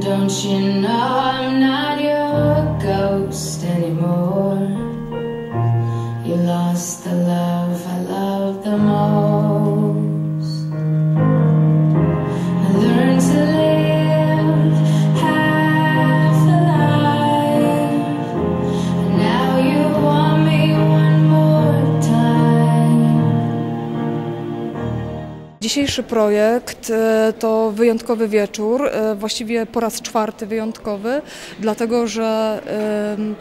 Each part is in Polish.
Don't you know I'm not your ghost anymore? You lost the Dzisiejszy projekt e, to wyjątkowy wieczór, e, właściwie po raz czwarty wyjątkowy, dlatego że em,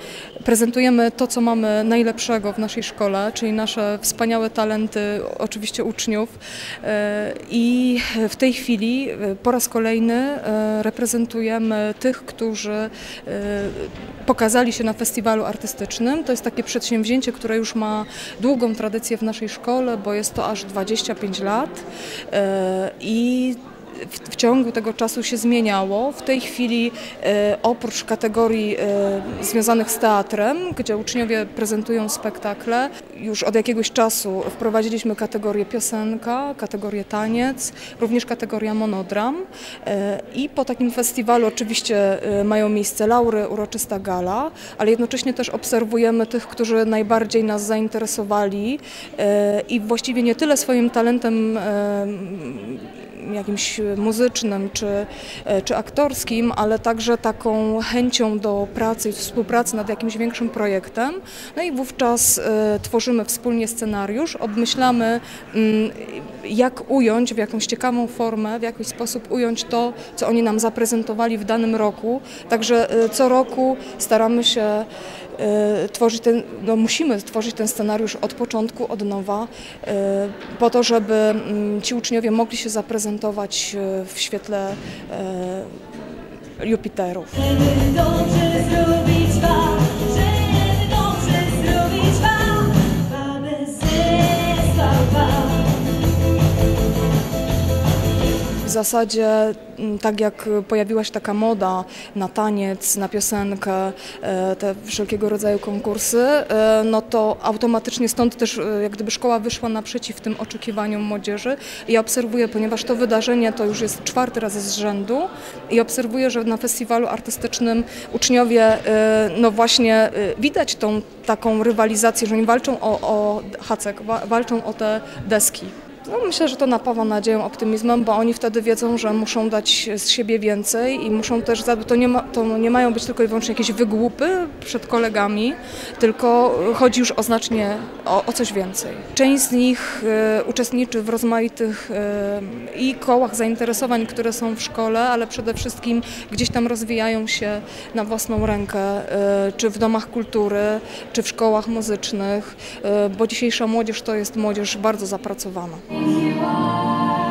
prezentujemy to, co mamy najlepszego w naszej szkole, czyli nasze wspaniałe talenty, oczywiście uczniów. E, I w tej chwili po raz kolejny reprezentujemy tych, którzy pokazali się na festiwalu artystycznym. To jest takie przedsięwzięcie, które już ma długą tradycję w naszej szkole, bo jest to aż 25 lat E, i w, w ciągu tego czasu się zmieniało. W tej chwili e, oprócz kategorii e, związanych z teatrem, gdzie uczniowie prezentują spektakle, już od jakiegoś czasu wprowadziliśmy kategorię piosenka, kategorię taniec, również kategoria monodram e, i po takim festiwalu oczywiście e, mają miejsce laury, uroczysta gala, ale jednocześnie też obserwujemy tych, którzy najbardziej nas zainteresowali e, i właściwie nie tyle swoim talentem e, jakimś muzycznym czy, e, czy aktorskim, ale także taką chęcią do pracy i współpracy nad jakimś większym projektem. No i wówczas e, tworzymy wspólnie scenariusz, obmyślamy mm, jak ująć w jakąś ciekawą formę, w jakiś sposób ująć to, co oni nam zaprezentowali w danym roku. Także e, co roku staramy się tworzyć ten, no musimy tworzyć ten scenariusz od początku, od nowa, e, po to, żeby mm, ci uczniowie mogli się zaprezentować e, w świetle Jupiterów. Dobrze zrobić W zasadzie mm, tak jak pojawiła się taka moda na taniec, na piosenkę, e, te wszelkiego rodzaju konkursy, e, no to automatycznie stąd też e, jak gdyby szkoła wyszła naprzeciw tym oczekiwaniom młodzieży. Ja obserwuję, ponieważ to wydarzenie to już jest czwarty raz z rzędu i obserwuję, że na festiwalu artystycznym uczniowie, no właśnie widać tą taką rywalizację, że oni walczą o, o hacek, wa- walczą o te deski. No, myślę, że to napawa nadzieją, optymizmem, bo oni wtedy wiedzą, że muszą dać z siebie więcej i muszą też, to nie, ma, to nie mają być tylko i wyłącznie jakieś wygłupy przed kolegami, tylko chodzi już o znacznie, o, o coś więcej. Część z nich e, uczestniczy w rozmaitych e, i kołach zainteresowań, które są w szkole, ale przede wszystkim gdzieś tam rozwijają się na własną rękę, e, czy w domach kultury, czy w szkołach muzycznych, bo dzisiejsza młodzież to jest młodzież bardzo zapracowana. think you are.